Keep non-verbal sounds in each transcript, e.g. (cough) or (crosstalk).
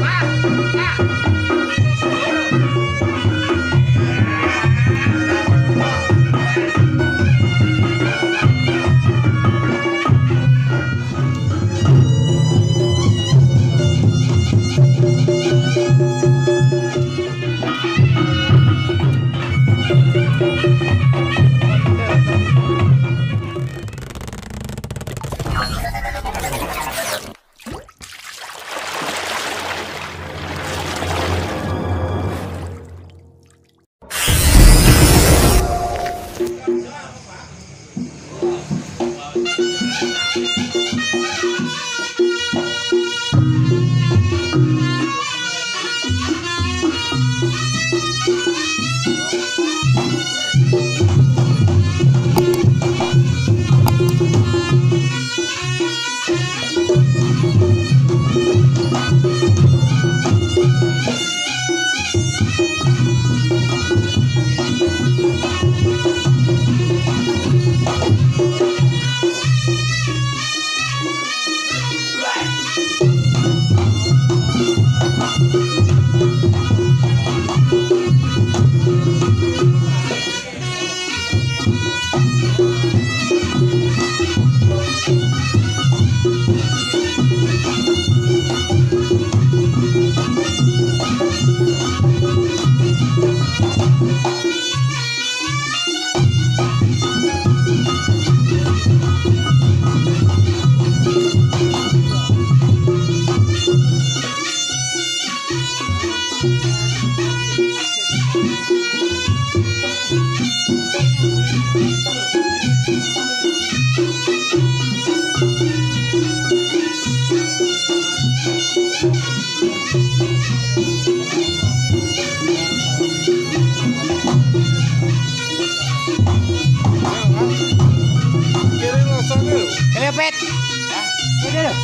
啊啊。Pet. Pwede na.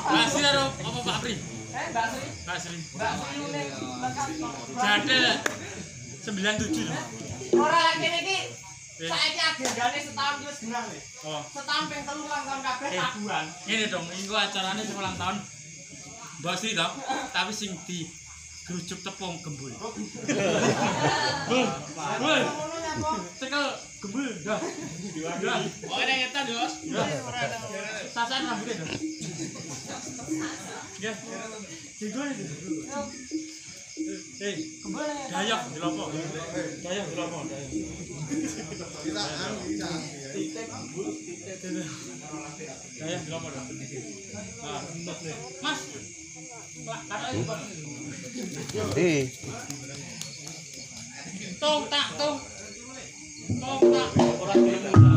Basri karo apa Pak Apri? Eh, Basri. Basri. Basri ini lekat. Jadel 97 lho. Ora lagi iki saiki agendane setahun wis genah wis. Oh. Setahun ping telu ulang tahun kabeh Eh. tabuhan. Ini dong, ini acaranya sing ulang tahun. Basri toh, tapi sing di gerujuk tepung gembul. Bul, bul, Ngono nyapa? cekel Kebel dah. Dah. Oh, ada kita Dos. Sasan lah Dos. Ya. Digone itu. Eh, kembali Dayak jelopo. Dayak jelopo, dayak. Kita an kita. Dayak jelopo dah. Nah, Mas. Eh. Tung tak tung. Tung tak. Buktikan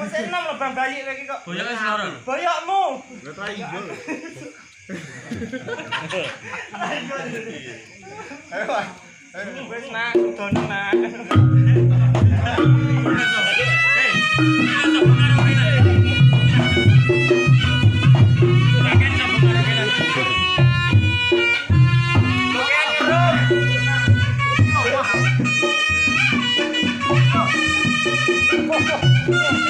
Wis enom lo Bang Bayi kowe iki kok. Boyoke sira. Boyokmu. Lah ta iya. (laughs) Wis nak kudono nak. Oh,